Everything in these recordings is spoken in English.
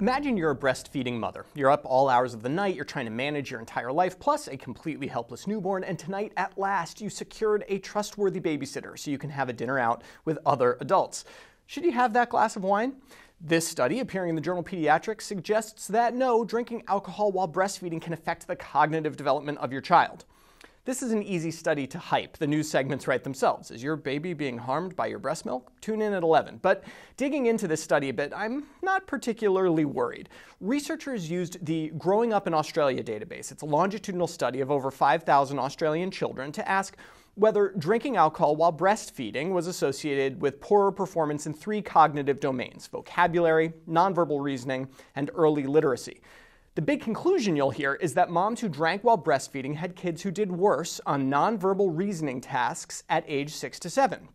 Imagine you're a breastfeeding mother. You're up all hours of the night, you're trying to manage your entire life, plus a completely helpless newborn, and tonight, at last, you secured a trustworthy babysitter so you can have a dinner out with other adults. Should you have that glass of wine? This study, appearing in the journal Pediatrics, suggests that no, drinking alcohol while breastfeeding can affect the cognitive development of your child. This is an easy study to hype. The news segments write themselves. Is your baby being harmed by your breast milk? Tune in at 11. But digging into this study a bit, I'm not particularly worried. Researchers used the Growing Up in Australia database. It's a longitudinal study of over 5,000 Australian children to ask whether drinking alcohol while breastfeeding was associated with poorer performance in three cognitive domains vocabulary, nonverbal reasoning, and early literacy. The big conclusion you'll hear is that moms who drank while breastfeeding had kids who did worse on nonverbal reasoning tasks at age 6 to 7.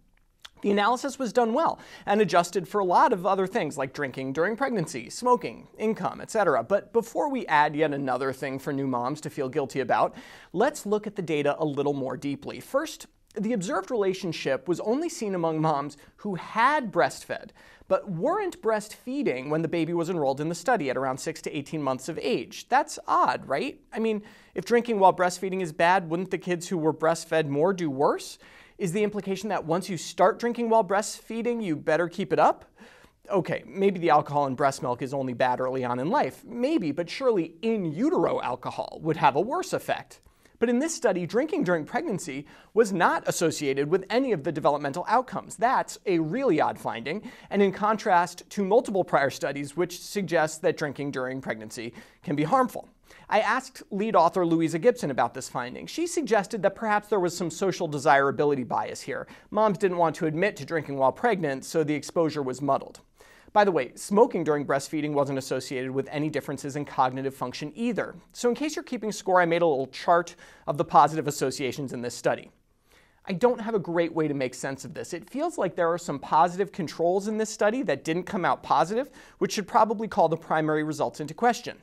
The analysis was done well and adjusted for a lot of other things like drinking during pregnancy, smoking, income, etc. But before we add yet another thing for new moms to feel guilty about, let's look at the data a little more deeply. First, the observed relationship was only seen among moms who had breastfed, but weren't breastfeeding when the baby was enrolled in the study at around 6 to 18 months of age. That's odd, right? I mean, if drinking while breastfeeding is bad, wouldn't the kids who were breastfed more do worse? Is the implication that once you start drinking while breastfeeding, you better keep it up? Okay, maybe the alcohol in breast milk is only bad early on in life. Maybe, but surely in utero alcohol would have a worse effect. But in this study, drinking during pregnancy was not associated with any of the developmental outcomes. That's a really odd finding, and in contrast to multiple prior studies which suggest that drinking during pregnancy can be harmful. I asked lead author Louisa Gibson about this finding. She suggested that perhaps there was some social desirability bias here. Moms didn't want to admit to drinking while pregnant, so the exposure was muddled. By the way, smoking during breastfeeding wasn't associated with any differences in cognitive function either. So, in case you're keeping score, I made a little chart of the positive associations in this study. I don't have a great way to make sense of this. It feels like there are some positive controls in this study that didn't come out positive, which should probably call the primary results into question.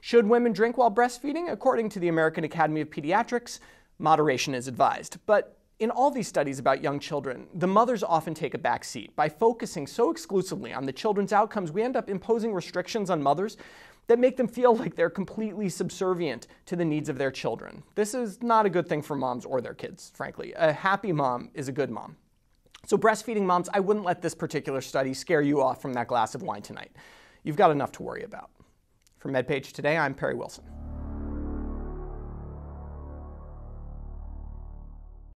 Should women drink while breastfeeding? According to the American Academy of Pediatrics, moderation is advised. But in all these studies about young children, the mothers often take a back seat. By focusing so exclusively on the children's outcomes, we end up imposing restrictions on mothers that make them feel like they're completely subservient to the needs of their children. This is not a good thing for moms or their kids, frankly. A happy mom is a good mom. So, breastfeeding moms, I wouldn't let this particular study scare you off from that glass of wine tonight. You've got enough to worry about. For MedPage Today, I'm Perry Wilson.